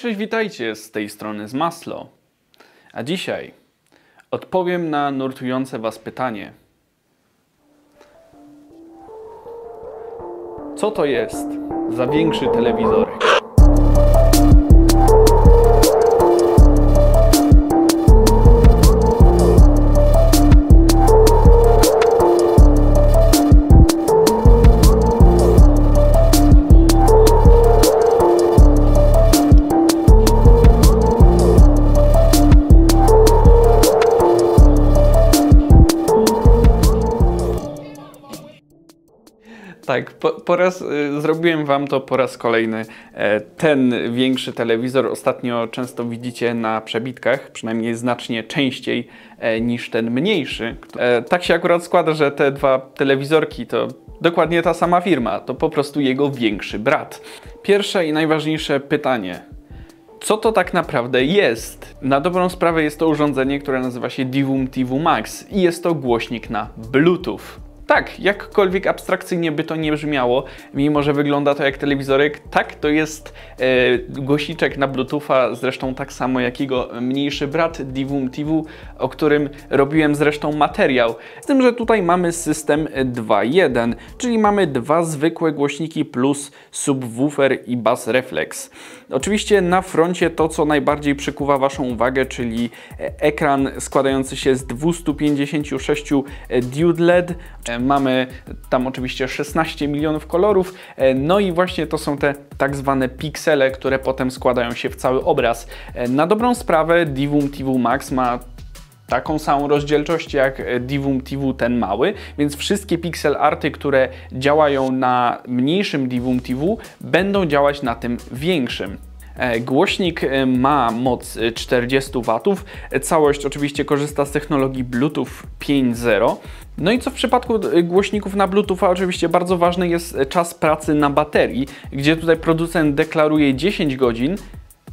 cześć, witajcie z tej strony z Maslo. A dzisiaj odpowiem na nurtujące Was pytanie. Co to jest za większy telewizorek? Tak, po, po raz y, zrobiłem Wam to po raz kolejny. E, ten większy telewizor ostatnio często widzicie na przebitkach, przynajmniej znacznie częściej e, niż ten mniejszy. E, tak się akurat składa, że te dwa telewizorki to dokładnie ta sama firma, to po prostu jego większy brat. Pierwsze i najważniejsze pytanie. Co to tak naprawdę jest? Na dobrą sprawę jest to urządzenie, które nazywa się Divum TV Max i jest to głośnik na Bluetooth. Tak, jakkolwiek abstrakcyjnie by to nie brzmiało, mimo że wygląda to jak telewizorek, tak, to jest e, głośniczek na Bluetootha, zresztą tak samo jak jego mniejszy brat Divum TV, o którym robiłem zresztą materiał. Z tym, że tutaj mamy system 2.1, czyli mamy dwa zwykłe głośniki plus subwoofer i bass reflex. Oczywiście na froncie to, co najbardziej przykuwa Waszą uwagę, czyli ekran składający się z 256 diode LED, Mamy tam oczywiście 16 milionów kolorów, e, no i właśnie to są te tak zwane piksele, które potem składają się w cały obraz. E, na dobrą sprawę Divum TV Max ma taką samą rozdzielczość jak Divum TV ten mały, więc wszystkie pixel arty, które działają na mniejszym Divum TV będą działać na tym większym. E, głośnik ma moc 40 W. Całość oczywiście korzysta z technologii Bluetooth 5.0. No i co w przypadku głośników na Bluetooth, oczywiście bardzo ważny jest czas pracy na baterii, gdzie tutaj producent deklaruje 10 godzin,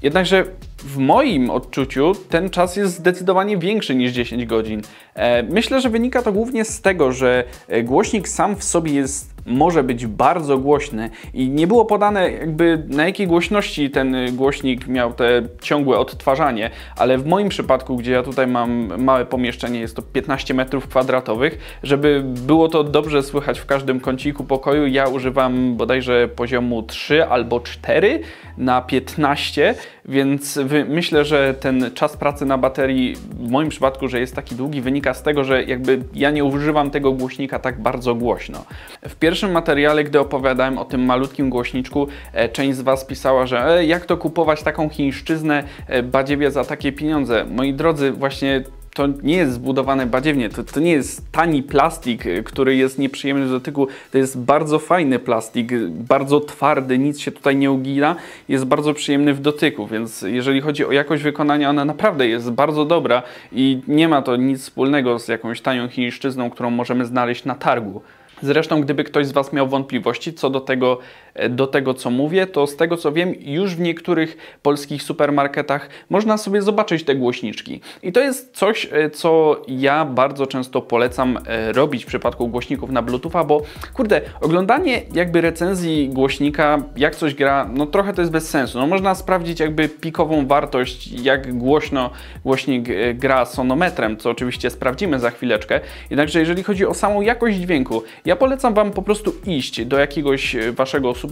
jednakże w moim odczuciu ten czas jest zdecydowanie większy niż 10 godzin. E, myślę, że wynika to głównie z tego, że e, głośnik sam w sobie jest może być bardzo głośny i nie było podane jakby na jakiej głośności ten głośnik miał te ciągłe odtwarzanie, ale w moim przypadku, gdzie ja tutaj mam małe pomieszczenie, jest to 15 metrów kwadratowych, żeby było to dobrze słychać w każdym kąciku pokoju, ja używam bodajże poziomu 3 albo 4 na 15, więc myślę, że ten czas pracy na baterii w moim przypadku, że jest taki długi, wynika z tego, że jakby ja nie używam tego głośnika tak bardzo głośno. W pierwszym materiale, gdy opowiadałem o tym malutkim głośniczku, e, część z Was pisała, że e, jak to kupować taką chińszczyznę e, badziewie za takie pieniądze. Moi drodzy, właśnie to nie jest zbudowane badziewnie, to, to nie jest tani plastik, y, który jest nieprzyjemny do dotyku, to jest bardzo fajny plastik, bardzo twardy, nic się tutaj nie ugina, jest bardzo przyjemny w dotyku, więc jeżeli chodzi o jakość wykonania, ona naprawdę jest bardzo dobra i nie ma to nic wspólnego z jakąś tanią chińszczyzną, którą możemy znaleźć na targu. Zresztą, gdyby ktoś z Was miał wątpliwości co do tego, do tego, co mówię, to z tego co wiem, już w niektórych polskich supermarketach można sobie zobaczyć te głośniczki. I to jest coś, e, co ja bardzo często polecam e, robić w przypadku głośników na Bluetootha, bo kurde, oglądanie jakby recenzji głośnika, jak coś gra, no trochę to jest bez sensu. No można sprawdzić jakby pikową wartość, jak głośno głośnik gra sonometrem, co oczywiście sprawdzimy za chwileczkę. Jednakże jeżeli chodzi o samą jakość dźwięku, ja polecam Wam po prostu iść do jakiegoś e, Waszego supermarketu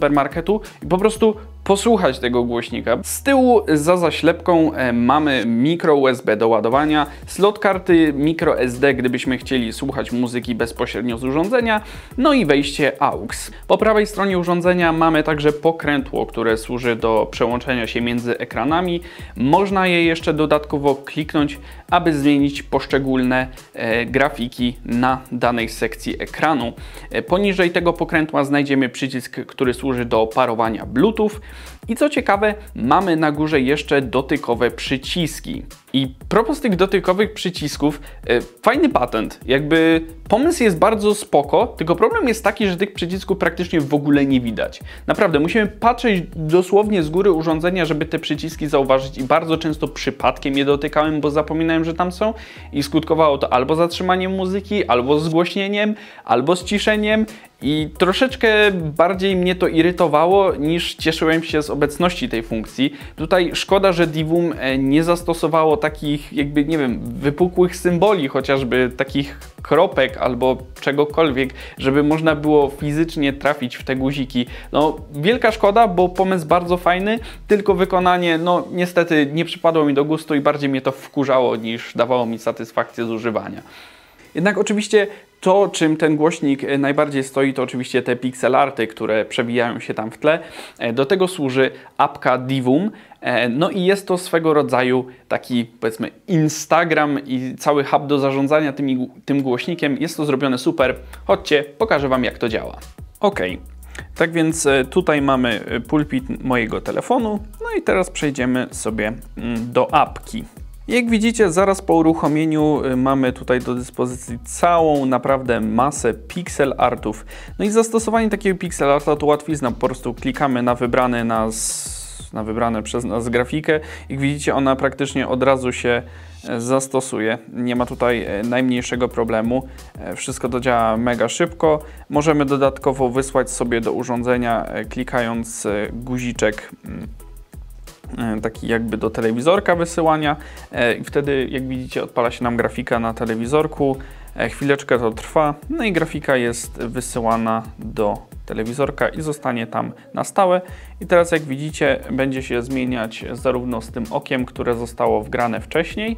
i po prostu posłuchać tego głośnika. Z tyłu za zaślepką e, mamy mikro USB do ładowania, slot karty micro SD, gdybyśmy chcieli słuchać muzyki bezpośrednio z urządzenia, no i wejście AUX. Po prawej stronie urządzenia mamy także pokrętło, które służy do przełączenia się między ekranami. Można je jeszcze dodatkowo kliknąć, aby zmienić poszczególne e, grafiki na danej sekcji ekranu. E, poniżej tego pokrętła znajdziemy przycisk, który służy do parowania Bluetooth. I co ciekawe, mamy na górze jeszcze dotykowe przyciski. I propos tych dotykowych przycisków, e, fajny patent. Jakby pomysł jest bardzo spoko, tylko problem jest taki, że tych przycisków praktycznie w ogóle nie widać. Naprawdę, musimy patrzeć dosłownie z góry urządzenia, żeby te przyciski zauważyć i bardzo często przypadkiem je dotykałem, bo zapominałem, że tam są i skutkowało to albo zatrzymaniem muzyki, albo zgłośnieniem, albo ściszeniem i troszeczkę bardziej mnie to irytowało niż cieszyłem się z obecności tej funkcji. Tutaj szkoda, że Divum e, nie zastosowało takich jakby, nie wiem, wypukłych symboli, chociażby takich kropek albo czegokolwiek, żeby można było fizycznie trafić w te guziki. No, wielka szkoda, bo pomysł bardzo fajny, tylko wykonanie, no niestety nie przypadło mi do gustu i bardziej mnie to wkurzało niż dawało mi satysfakcję z używania. Jednak oczywiście to, czym ten głośnik e, najbardziej stoi, to oczywiście te pixelarty, które przewijają się tam w tle. E, do tego służy apka Divum. E, no i jest to swego rodzaju taki, powiedzmy, Instagram i cały hub do zarządzania tymi, tym głośnikiem. Jest to zrobione super. Chodźcie, pokażę Wam, jak to działa. Ok. Tak więc tutaj mamy pulpit mojego telefonu. No i teraz przejdziemy sobie mm, do apki. Jak widzicie, zaraz po uruchomieniu y, mamy tutaj do dyspozycji całą naprawdę masę pixel artów. No i zastosowanie takiego pixel arta to łatwizna, po prostu klikamy na wybrany nas na wybrane przez nas grafikę. Jak widzicie, ona praktycznie od razu się e, zastosuje. Nie ma tutaj e, najmniejszego problemu. E, wszystko to działa mega szybko. Możemy dodatkowo wysłać sobie do urządzenia klikając guziczek mm, taki jakby do telewizorka wysyłania. E, i wtedy jak widzicie odpala się nam grafika na telewizorku, e, chwileczkę to trwa, no i grafika jest wysyłana do telewizorka i zostanie tam na stałe. I teraz jak widzicie będzie się zmieniać zarówno z tym okiem, które zostało wgrane wcześniej,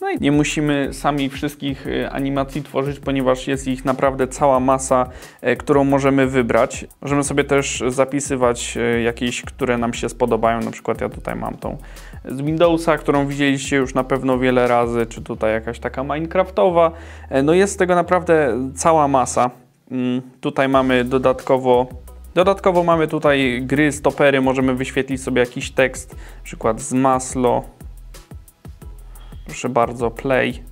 no i nie musimy sami wszystkich y, animacji tworzyć, ponieważ jest ich naprawdę cała masa, e, którą możemy wybrać. Możemy sobie też zapisywać e, jakieś, które nam się spodobają. Na przykład ja tutaj mam tą z Windowsa, którą widzieliście już na pewno wiele razy, czy tutaj jakaś taka Minecraftowa. E, no jest tego naprawdę cała masa. Mm, tutaj mamy dodatkowo Dodatkowo mamy tutaj gry, stopery, możemy wyświetlić sobie jakiś tekst, przykład z maslo, Proszę bardzo, play.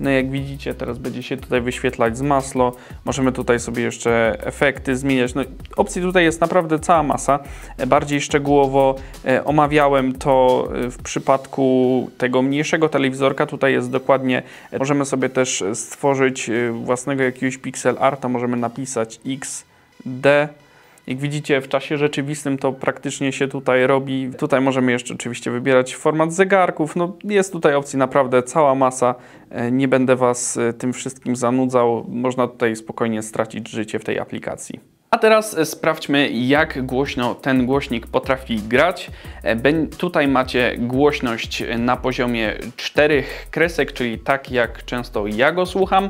No jak widzicie, teraz będzie się tutaj wyświetlać z masło. Możemy tutaj sobie jeszcze efekty zmieniać. No, opcji tutaj jest naprawdę cała masa. Bardziej szczegółowo e, omawiałem to e, w przypadku tego mniejszego telewizorka. Tutaj jest dokładnie, e, możemy sobie też stworzyć własnego jakiegoś pixel arta. Możemy napisać XD jak widzicie w czasie rzeczywistym to praktycznie się tutaj robi. Tutaj możemy jeszcze oczywiście wybierać format zegarków. No, jest tutaj opcji naprawdę cała masa. E, nie będę Was e, tym wszystkim zanudzał. Można tutaj spokojnie stracić życie w tej aplikacji. A teraz e, sprawdźmy, jak głośno ten głośnik potrafi grać. Tutaj macie głośność na poziomie 4 kresek, czyli tak jak często ja go słucham.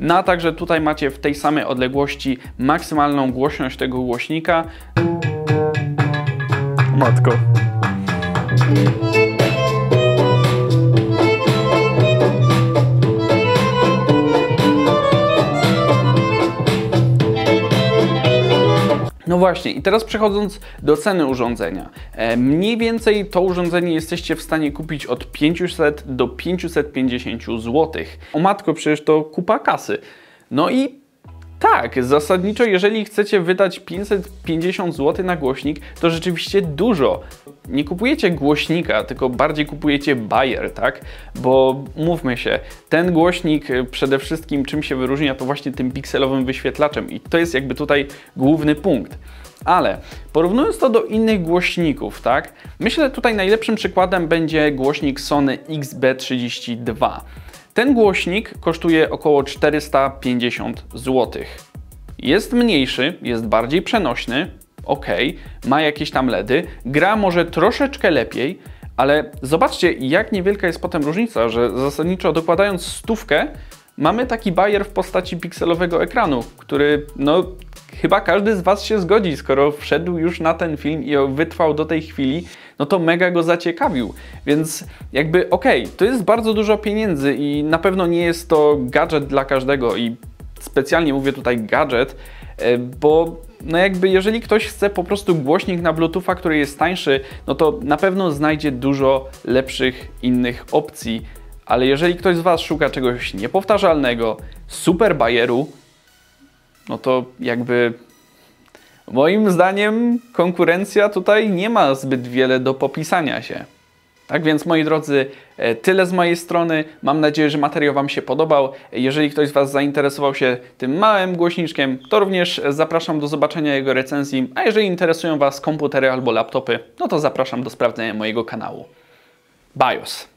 No a także tutaj macie w tej samej odległości maksymalną głośność tego głośnika. Matko. No właśnie, i teraz przechodząc do ceny urządzenia. E, mniej więcej to urządzenie jesteście w stanie kupić od 500 do 550 zł. O matko, przecież to kupa kasy. No i tak, zasadniczo jeżeli chcecie wydać 550 zł na głośnik, to rzeczywiście dużo. Nie kupujecie głośnika, tylko bardziej kupujecie bajer, tak? Bo mówmy się, ten głośnik przede wszystkim czym się wyróżnia, to właśnie tym pikselowym wyświetlaczem i to jest jakby tutaj główny punkt. Ale porównując to do innych głośników, tak? Myślę tutaj najlepszym przykładem będzie głośnik Sony XB32. Ten głośnik kosztuje około 450 zł. Jest mniejszy, jest bardziej przenośny, ok, ma jakieś tam LEDy, gra może troszeczkę lepiej, ale zobaczcie, jak niewielka jest potem różnica, że zasadniczo dokładając stówkę, mamy taki bajer w postaci pikselowego ekranu, który no chyba każdy z Was się zgodzi, skoro wszedł już na ten film i wytrwał do tej chwili, no to mega go zaciekawił. Więc jakby okay, to jest bardzo dużo pieniędzy i na pewno nie jest to gadżet dla każdego i specjalnie mówię tutaj gadżet, e, bo no jakby jeżeli ktoś chce po prostu głośnik na Bluetootha, który jest tańszy, no to na pewno znajdzie dużo lepszych innych opcji. Ale jeżeli ktoś z Was szuka czegoś niepowtarzalnego, super bajeru, no to jakby moim zdaniem konkurencja tutaj nie ma zbyt wiele do popisania się. Tak więc, moi drodzy, e, tyle z mojej strony. Mam nadzieję, że materiał Wam się podobał. Jeżeli ktoś z Was zainteresował się tym małym głośniczkiem, to również zapraszam do zobaczenia jego recenzji. A jeżeli interesują Was komputery albo laptopy, no to zapraszam do sprawdzenia mojego kanału. BIOS.